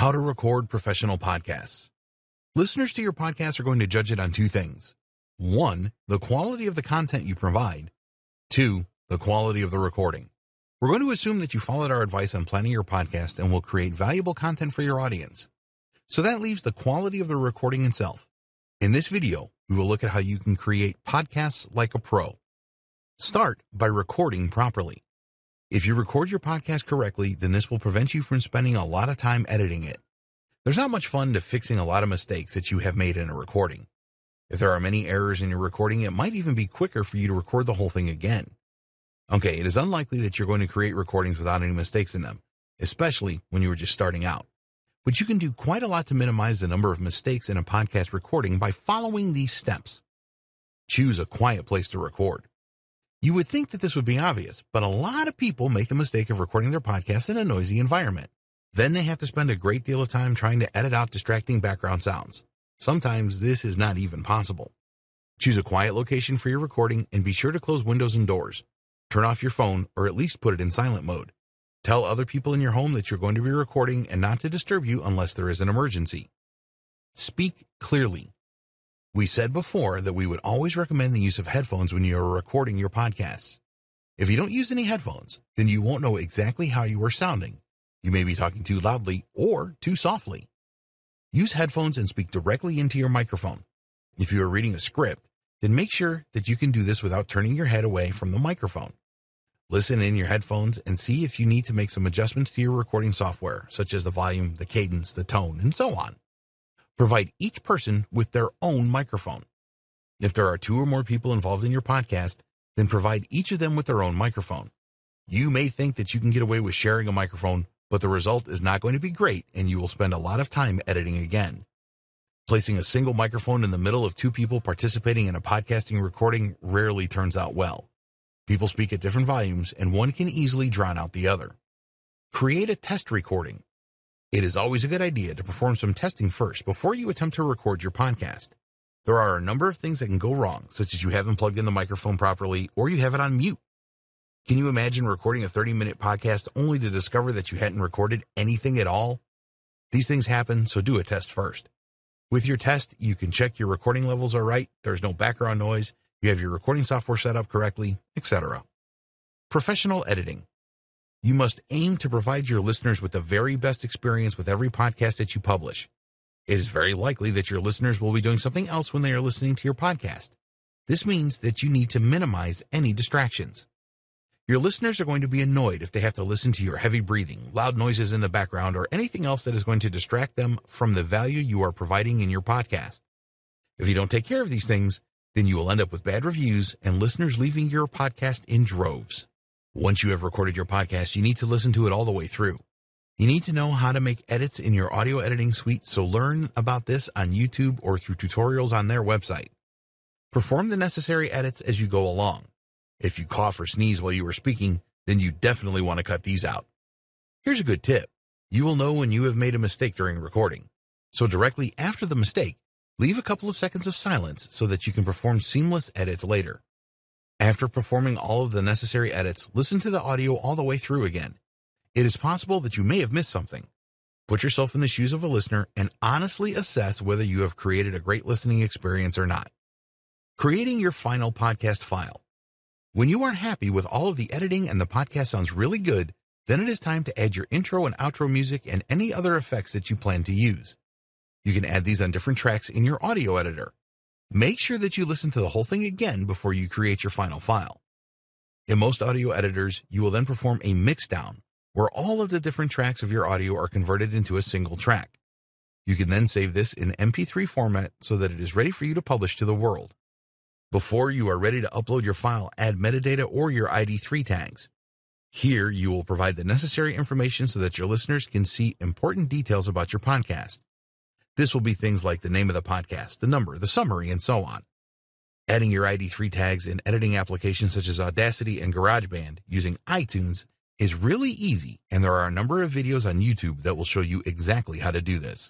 How to record professional podcasts. Listeners to your podcast are going to judge it on two things. One, the quality of the content you provide. Two, the quality of the recording. We're going to assume that you followed our advice on planning your podcast and will create valuable content for your audience. So that leaves the quality of the recording itself. In this video, we will look at how you can create podcasts like a pro. Start by recording properly. If you record your podcast correctly, then this will prevent you from spending a lot of time editing it. There's not much fun to fixing a lot of mistakes that you have made in a recording. If there are many errors in your recording, it might even be quicker for you to record the whole thing again. Okay, it is unlikely that you're going to create recordings without any mistakes in them, especially when you are just starting out. But you can do quite a lot to minimize the number of mistakes in a podcast recording by following these steps. Choose a quiet place to record. You would think that this would be obvious, but a lot of people make the mistake of recording their podcast in a noisy environment. Then they have to spend a great deal of time trying to edit out distracting background sounds. Sometimes this is not even possible. Choose a quiet location for your recording and be sure to close windows and doors. Turn off your phone or at least put it in silent mode. Tell other people in your home that you're going to be recording and not to disturb you unless there is an emergency. Speak clearly. We said before that we would always recommend the use of headphones when you are recording your podcasts. If you don't use any headphones, then you won't know exactly how you are sounding. You may be talking too loudly or too softly. Use headphones and speak directly into your microphone. If you are reading a script, then make sure that you can do this without turning your head away from the microphone. Listen in your headphones and see if you need to make some adjustments to your recording software, such as the volume, the cadence, the tone, and so on. Provide each person with their own microphone. If there are two or more people involved in your podcast, then provide each of them with their own microphone. You may think that you can get away with sharing a microphone, but the result is not going to be great and you will spend a lot of time editing again. Placing a single microphone in the middle of two people participating in a podcasting recording rarely turns out well. People speak at different volumes and one can easily drown out the other. Create a test recording. It is always a good idea to perform some testing first before you attempt to record your podcast. There are a number of things that can go wrong, such as you haven't plugged in the microphone properly or you have it on mute. Can you imagine recording a 30 minute podcast only to discover that you hadn't recorded anything at all? These things happen, so do a test first. With your test, you can check your recording levels are right, there's no background noise, you have your recording software set up correctly, etc. Professional editing. You must aim to provide your listeners with the very best experience with every podcast that you publish. It is very likely that your listeners will be doing something else when they are listening to your podcast. This means that you need to minimize any distractions. Your listeners are going to be annoyed if they have to listen to your heavy breathing, loud noises in the background, or anything else that is going to distract them from the value you are providing in your podcast. If you don't take care of these things, then you will end up with bad reviews and listeners leaving your podcast in droves. Once you have recorded your podcast, you need to listen to it all the way through. You need to know how to make edits in your audio editing suite, so learn about this on YouTube or through tutorials on their website. Perform the necessary edits as you go along. If you cough or sneeze while you are speaking, then you definitely want to cut these out. Here's a good tip. You will know when you have made a mistake during recording. So directly after the mistake, leave a couple of seconds of silence so that you can perform seamless edits later. After performing all of the necessary edits, listen to the audio all the way through again. It is possible that you may have missed something. Put yourself in the shoes of a listener and honestly assess whether you have created a great listening experience or not. Creating your final podcast file. When you are happy with all of the editing and the podcast sounds really good, then it is time to add your intro and outro music and any other effects that you plan to use. You can add these on different tracks in your audio editor. Make sure that you listen to the whole thing again before you create your final file. In most audio editors, you will then perform a mixdown, where all of the different tracks of your audio are converted into a single track. You can then save this in MP3 format so that it is ready for you to publish to the world. Before you are ready to upload your file, add metadata or your ID3 tags. Here, you will provide the necessary information so that your listeners can see important details about your podcast. This will be things like the name of the podcast, the number, the summary, and so on. Adding your ID3 tags in editing applications such as Audacity and GarageBand using iTunes is really easy, and there are a number of videos on YouTube that will show you exactly how to do this.